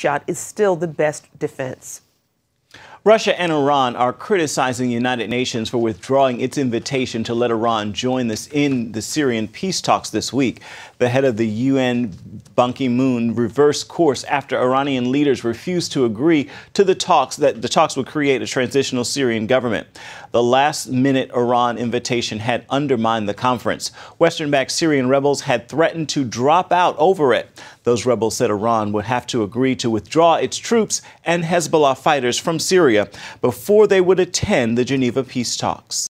shot is still the best defense. Russia and Iran are criticizing the United Nations for withdrawing its invitation to let Iran join this in the Syrian peace talks this week. The head of the UN, Ban Ki-moon, reversed course after Iranian leaders refused to agree to the talks that the talks would create a transitional Syrian government. The last-minute Iran invitation had undermined the conference. Western-backed Syrian rebels had threatened to drop out over it. Those rebels said Iran would have to agree to withdraw its troops and Hezbollah fighters from Syria before they would attend the Geneva peace talks.